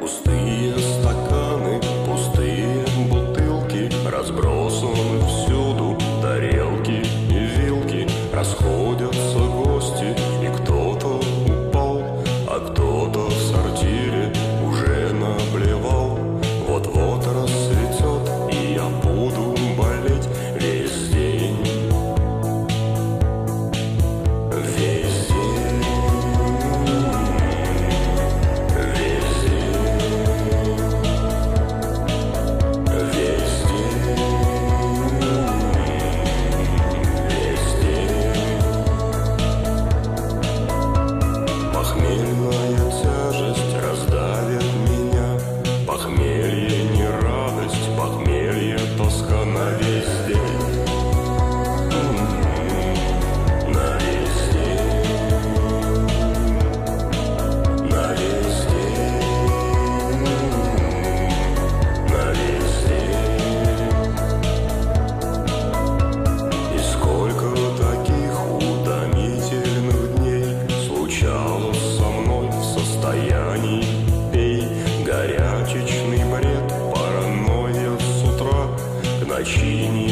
пустые. 我娶你